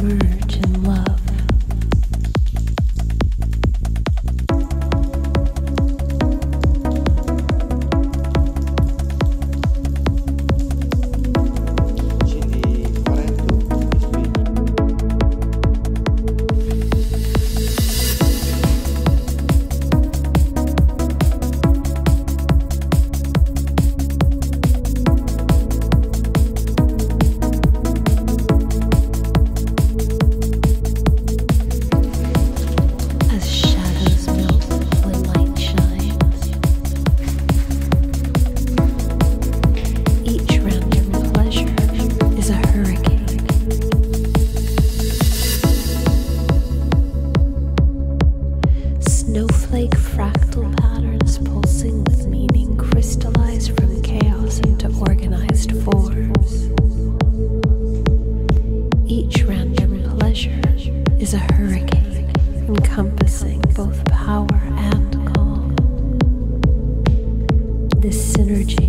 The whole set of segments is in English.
submerged. Like fractal patterns pulsing with meaning crystallize from chaos into organized forms. Each random pleasure is a hurricane encompassing both power and calm. This synergy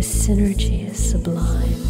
This synergy is sublime.